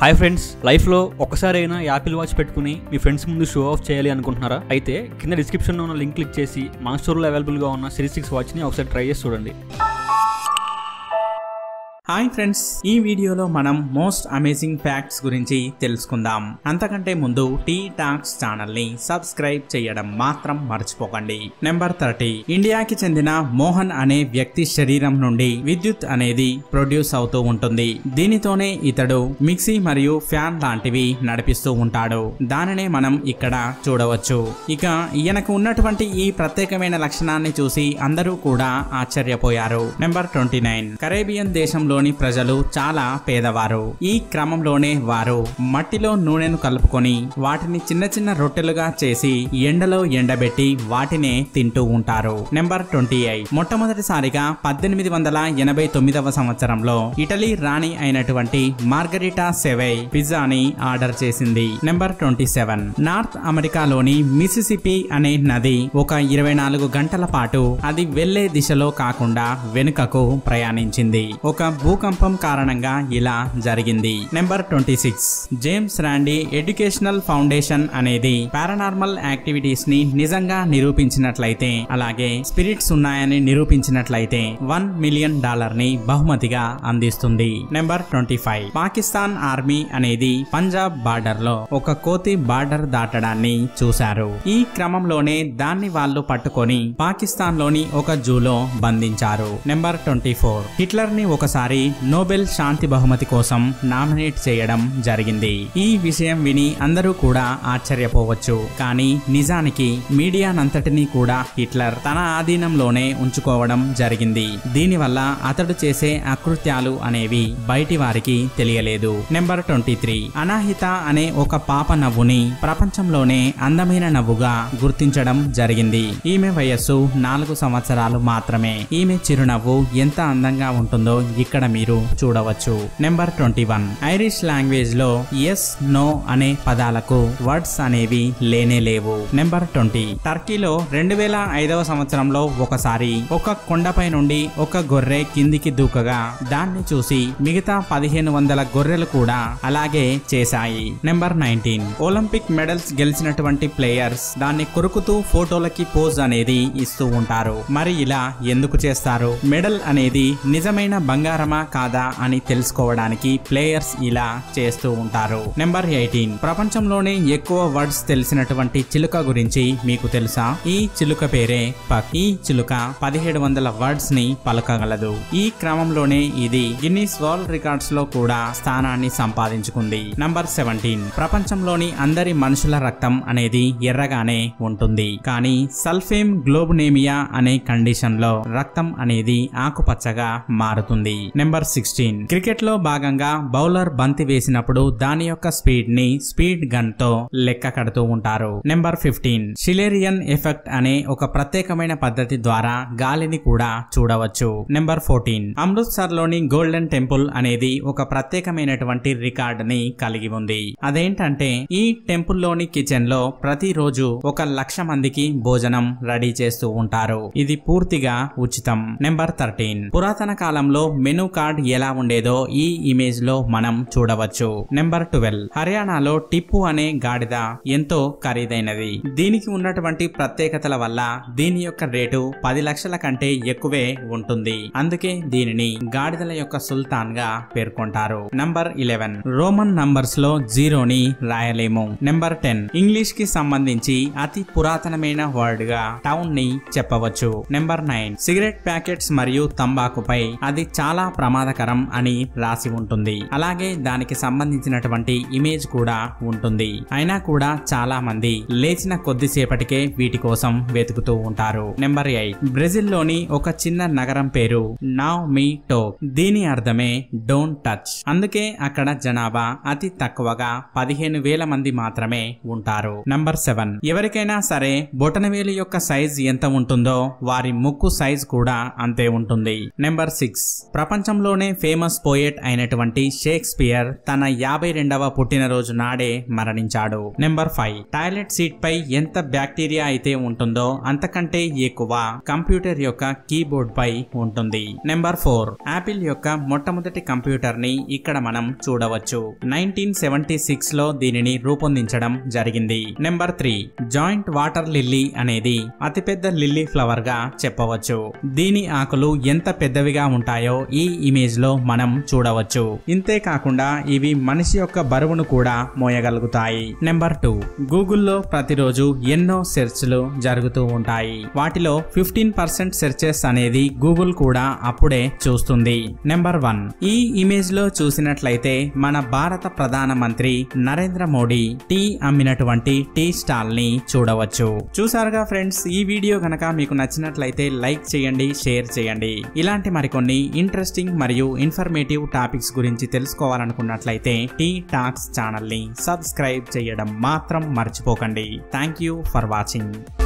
Hi friends లైఫ్లో ఒక్కసారైనా Apple watch పెట్టుకుని మీ ఫ్రెండ్స్ ముందు షో ఆఫ్ చేయాలి అనుకుంటున్నారా? అయితే కింద డిస్క్రిప్షన్లో ఉన్న లింక్ క్లిక్ చేసి మాస్టోర్లో అవైలబుల్గా ఉన్న సిరీస్ సిక్స్ వాచ్ని ఒకసారి ట్రై చేసి చూడండి. హాయ్ ఫ్రెండ్స్ ఈ వీడియోలో మనం మోస్ట్ అమేజింగ్ ఫ్యాక్ట్స్ గురించి తెలుసుకుందాం. అంతకంటే ముందు టీ టాక్స్ ఛానల్ని సబ్స్క్రైబ్ చేయడం మాత్రం మర్చిపోకండి. Number thirty. ఇండియాకి చెందిన మోహన్ అనే వ్యక్తి శరీరం నుండి విద్యుత్ అనేది ప్రొడ్యూస్ అవుతూ ఉంటుంది. దీనితోనే ఇతడు మిక్సీ మరియు ఫ్యాన్ లాంటివి నడిపిస్తూ ఉంటాడు. దానినే మనం ఇక్కడ చూడవచ్చు. ఇక ఈయనకు ఉన్నటువంటి ఈ ప్రత్యేకమైన లక్షణాన్ని చూసి అందరూ కూడా ఆశ్చర్యపోయారు. Number twenty nine. కరేబియన్ దేశంలోని ప్రజలు చాలా పేదవారు. ఈ క్రమంలోనే వారు మట్టిలో నూనెను కలుపుకొని వాటిని చిన్న చిన్న రొట్టెలుగా చేసి ఎండలో ఎండబెట్టి వాటినే తింటూ ఉంటారు. Number twenty eight. మొట్టమొదటిసారిగా పద్దెనిమిది వందల ఎనభై తొమ్మిదవ సంవత్సరంలో ఇటలీ రాణి అయినటువంటి మార్గరిటా సెవై పిజ్జాని ఆర్డర్ చేసింది. Number twenty seven. నార్త్ అమెరికాలోని మిసిసిపి అనే నది ఒక ఇరవై నాలుగు గంటల పాటు అది వెళ్ళే దిశలో కాకుండా వెనుకకు ప్రయాణించింది. ఒక భూకంపం కారణంగా ఇలా జరిగింది. Number twenty six James Randi educational foundation అనేది పారానార్మల్ యాక్టివిటీస్ని నిజంగా నిరూపించినట్లయితే అలాగే స్పిరిట్స్ ఉన్నాయని నిరూపించినట్లయితే వన్ మిలియన్ డాలర్ని బహుమతిగా అందిస్తుంది. Number twenty five Pakistan army అనేది పంజాబ్ బార్డర్లో ఒక కోతి బార్డర్ దాటడాన్ని చూశారు. ఈ క్రమంలోనే దాన్ని వాళ్ళు పట్టుకొని పాకిస్తాన్లోని ఒక జూలో బంధించారు. నెంబర్ ట్వంటీ ఫోర్ హిట్లర్ని ఒకసారి నోబెల్ శాంతి బహుమతి కోసం నామినేట్ చేయడం జరిగింది. ఈ విషయం విని అందరూ కూడా ఆశ్చర్యపోవచ్చు. కానీ నిజానికి మీడియానంతటినీ కూడా హిట్లర్ తన ఆధీనంలోనే ఉంచుకోవడం జరిగింది. దీనివల్ల అతడు చేసే అకృత్యాలు అనేవి బయటి వారికి తెలియలేదు. Number twenty three. అనాహిత అనే ఒక పాప నవ్వుని ప్రపంచంలోనే అందమైన నవ్వుగా గుర్తించడం జరిగింది. ఈమె వయస్సు నాలుగు సంవత్సరాలు మాత్రమే. ఈమె చిరునవ్వు ఎంత అందంగా ఉంటుందో ఇక్కడ మీరు చూడవచ్చు. నెంబర్ ట్వంటీ వన్ ఐరిష్ లాంగ్వేజ్లో ఎస్ నో అనే పదాలకు వర్డ్స్ అనేవి లేనే లేవు. నెంబర్ ట్వంటీ టర్కీలో రెండు వేల ఐదవ సంవత్సరంలో ఒకసారి ఒక కొండపై నుండి ఒక గొర్రె కిందికి దూకగా దాన్ని చూసి మిగతా పదిహేను వందల గొర్రెలు కూడా అలాగే చేశాయి. నెంబర్ నైన్టీన్ ఒలింపిక్ మెడల్స్ గెలిచినటువంటి ప్లేయర్స్ దాన్ని కొరుకుతూ ఫోటోలకి పోజ్ అనేది ఇస్తూ ఉంటారు. మరి ఇలా ఎందుకు చేస్తారు? మెడల్ అనేది నిజమైన బంగారమా కాదా అని తెలుసుకోవడానికి ప్లేయర్స్ ఇలా చేస్తూ ఉంటారు. Number eighteen. ప్రపంచంలోనే ఎక్కువ వర్డ్స్ తెలిసినటువంటి చిలుక గురించి మీకు తెలుసా? ఈ చిలుక పేరే పక్. ఈ చిలుక పదిహేడు వందల వర్డ్స్ని పలకగలదు. ఈ క్రమంలోనే ఇది గిన్నీస్ వరల్డ్ రికార్డ్స్లో కూడా స్థానాన్ని సంపాదించుకుంది. Number seventeen. ప్రపంచంలోని అందరి మనుషుల రక్తం అనేది ఎర్రగానే ఉంటుంది. కానీ సల్ఫేమ్ గ్లోబునేమియా అనే కండిషన్లో రక్తం అనేది ఆకుపచ్చగా మారుతుంది. Number sixteen. క్రికెట్లో భాగంగా బౌలర్ బంతి వేసినప్పుడు దాని యొక్క స్పీడ్ని స్పీడ్ గన్తో లెక్క కడుతూ ఉంటారు. Number fifteen. షిలేరియన్ ఎఫెక్ట్ అనే ఒక ప్రత్యేకమైన పద్ధతి ద్వారా గాలిని కూడా చూడవచ్చు. Number fourteen. అమృత్సర్లోని గోల్డెన్ టెంపుల్ అనేది ఒక ప్రత్యేకమైనటువంటి రికార్డ్ని కలిగి ఉంది. అదేంటంటే ఈ టెంపుల్లోని కిచెన్లో ప్రతిరోజు ఒక లక్ష మందికి భోజనం రెడీ చేస్తూ ఉంటారు. ఇది పూర్తిగా ఉచితం. Number thirteen. పురాతన కాలంలో మెనూ కార్డ్ ఎలా ఉండేదో ఈ ఇమేజ్లో మనం చూడవచ్చు. నెంబర్ ట్వెల్వ్ హర్యానాలో టిప్పు అనే గాడిద ఎంతో ఖరీదైనది. దీనికి ఉన్నటువంటి ప్రత్యేకతల వల్ల దీని యొక్క రేటు పది లక్షల కంటే ఎక్కువే ఉంటుంది. అందుకే దీనిని గాడిదల యొక్క సుల్తాన్గా పేర్కొంటారు. నంబర్ ఇలెవెన్ రోమన్ నంబర్స్లో జీరోని రాయలేము. నెంబర్ టెన్ ఇంగ్లీష్కి సంబంధించి అతి పురాతనమైన వర్డ్గా టౌన్ని చెప్పవచ్చు. నెంబర్ నైన్ సిగరెట్ ప్యాకెట్స్ మరియు తంబాకుపై అది చాలా ప్రమాదకరం అని రాసి ఉంటుంది. అలాగే దానికి సంబంధించినటువంటి ఇమేజ్ కూడా ఉంటుంది. అయినా కూడా చాలా మంది లేచిన కొద్దిసేపటికే వీటి కోసం వెతుకుతూ ఉంటారు. నెంబర్ ఎయిట్ బ్రెజిల్లోని ఒక చిన్న నగరం పేరు నావ్ మీ టోక్ దీని అర్థమే డోంట్ టచ్ అందుకే అక్కడ జనాభా అతి తక్కువగా పదిహేను వేల మంది మాత్రమే ఉంటారు. నంబర్ సెవెన్ ఎవరికైనా సరే బొటనవేలు యొక్క సైజ్ ఎంత ఉంటుందో వారి ముక్కు సైజ్ కూడా అంతే ఉంటుంది. నెంబర్ సిక్స్ ప్రపంచ ప్రపంచంలోనే ఫేమస్ పోయెట్ అయినటువంటి షేక్స్పియర్ తన యాభై రెండవ పుట్టినరోజు నాడే మరణించాడు. నెంబర్ ఫైవ్ టాయిలెట్ సీట్ పై ఎంత బ్యాక్టీరియా అయితే ఉంటుందో అంతకంటే ఎక్కువ కంప్యూటర్ యొక్క కీబోర్డ్ పై ఉంటుంది. నెంబర్ ఫోర్ యాపిల్ యొక్క మొట్టమొదటి కంప్యూటర్ని ఇక్కడ మనం చూడవచ్చు. నైన్టీన్ సెవెంటీ సిక్స్లో దీనిని రూపొందించడం జరిగింది. Number three giant water lily అనేది అతిపెద్ద లిల్లీ ఫ్లవర్గా చెప్పవచ్చు. దీని ఆకులు ఎంత పెద్దవిగా ఉంటాయో ఈ ఇమేజ్లో మనం చూడవచ్చు. ఇంతే కాకుండా ఇవి మనిషి యొక్క బరువును కూడా మోయగలుగుతాయి. నెంబర్ టూ గూగుల్లో ప్రతిరోజు ఎన్నో సెర్చ్లు జరుగుతూ ఉంటాయి. వాటిలో ఫిఫ్టీన్ పర్సెంట్ సెర్చెస్ అనేది గూగుల్ కూడా అప్పుడే చూస్తుంది. నెంబర్ వన్ ఈ ఇమేజ్లో చూసినట్లయితే మన భారత ప్రధానమంత్రి నరేంద్ర మోడీ టీ అమ్మినటువంటి టీ స్టాల్ని చూడవచ్చు. చూసారుగా ఫ్రెండ్స్ ఈ వీడియో కనుక మీకు నచ్చినట్లయితే లైక్ చేయండి షేర్ చేయండి. ఇలాంటి మరికొన్ని ఇంట్రెస్టింగ్ మరియు ఇన్ఫర్మేటివ్ టాపిక్స్ గురించి తెలుసుకోవాలనుకున్నట్లయితే టీ టాక్స్ ఛానల్ని సబ్స్క్రైబ్ చేయడం మాత్రం మర్చిపోకండి. Thank you for watching.